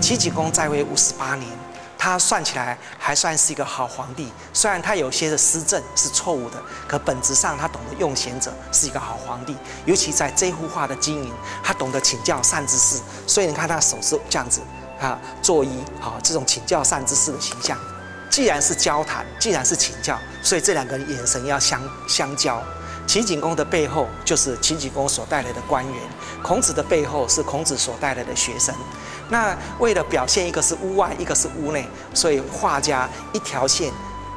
齐景公在位五十八年，他算起来还算是一个好皇帝。虽然他有些的施政是错误的，可本质上他懂得用贤者，是一个好皇帝。尤其在这幅画的经营，他懂得请教善知识。所以你看他手是这样子啊，作揖，好这种请教善知识的形象。既然是交谈，既然是请教，所以这两个眼神要相相交。齐景公的背后就是齐景公所带来的官员，孔子的背后是孔子所带来的学生。那为了表现一个是屋外，一个是屋内，所以画家一条线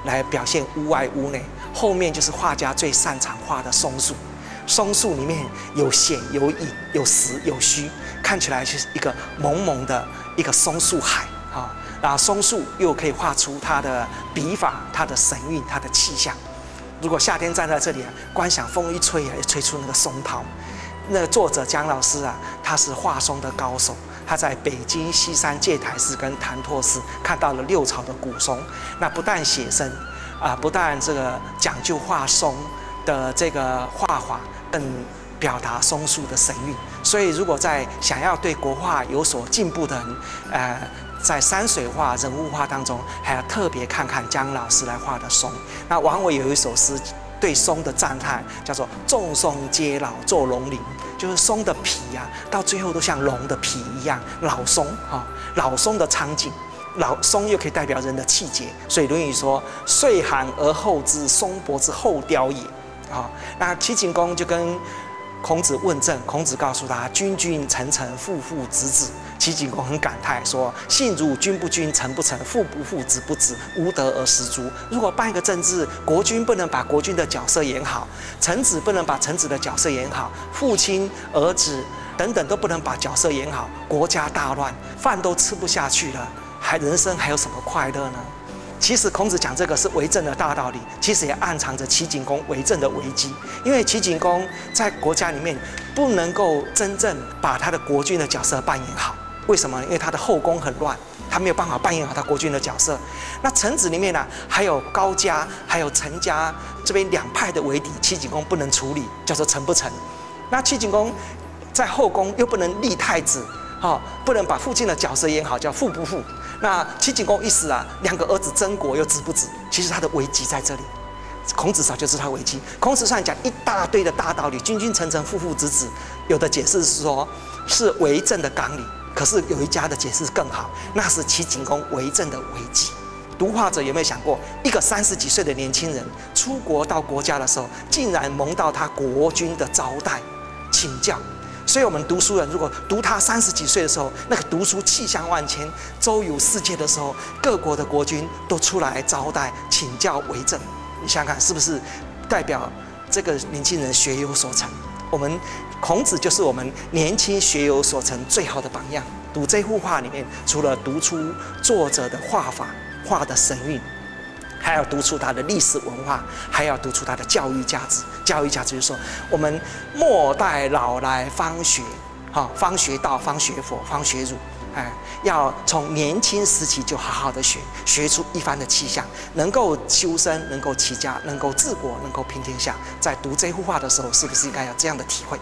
来表现屋外屋内，后面就是画家最擅长画的松树。松树里面有显有隐，有实有虚，看起来就是一个蒙蒙的一个松树海啊。然后松树又可以画出它的笔法、它的神韵、它的气象。如果夏天站在这里啊，观想风一吹啊，吹出那个松涛。那作者姜老师啊，他是画松的高手。他在北京西山戒台寺跟潭柘寺看到了六朝的古松，那不但写生啊，不但这个讲究画松的这个画法，更表达松树的神韵。所以，如果在想要对国画有所进步的人，呃。在山水画、人物画当中，还要特别看看姜老师来画的松。那王维有一首诗对松的赞叹，叫做“众松皆老作龙鳞”，就是松的皮呀，到最后都像龙的皮一样老松哈。老松的场景，老松又可以代表人的气节，所以《论语》说：“岁寒而后知松柏之后凋也。”啊，那齐景公就跟孔子问政，孔子告诉他：“君君臣臣父父子子。”齐景公很感叹说：“信如君不君，臣不臣，父不父，子不子，无德而失诸。如果办一个政治，国君不能把国君的角色演好，臣子不能把臣子的角色演好，父亲、儿子等等都不能把角色演好，国家大乱，饭都吃不下去了，还人生还有什么快乐呢？”其实孔子讲这个是为政的大道理，其实也暗藏着齐景公为政的危机。因为齐景公在国家里面不能够真正把他的国君的角色扮演好。为什么？因为他的后宫很乱，他没有办法扮演好他国君的角色。那臣子里面呢，还有高家，还有陈家这边两派的为敌，齐景公不能处理，叫做臣不臣。那齐景公在后宫又不能立太子，哈，不能把父亲的角色演好，叫父不父。那齐景公一死啊，两个儿子争国又子不子，其实他的危机在这里。孔子早就知道危机。孔子上讲一大堆的大道理，君君臣臣，父父子子。有的解释是说，是为政的纲领。可是有一家的解释更好，那是齐景公为政的危机。读画者有没有想过，一个三十几岁的年轻人出国到国家的时候，竟然蒙到他国君的招待、请教。所以，我们读书人如果读他三十几岁的时候，那个读书气象万千、周游世界的时候，各国的国君都出来招待、请教为政。你想想看，是不是代表这个年轻人学有所成？我们孔子就是我们年轻学有所成最好的榜样。读这幅画里面，除了读出作者的画法、画的神韵，还要读出他的历史文化，还要读出他的教育价值。教育价值就是说，我们莫待老来方学，哈，方学道，方学佛，方学儒。哎，要从年轻时期就好好的学，学出一番的气象，能够修身，能够齐家，能够治国，能够平天下。在读这幅画的时候，是不是应该有这样的体会？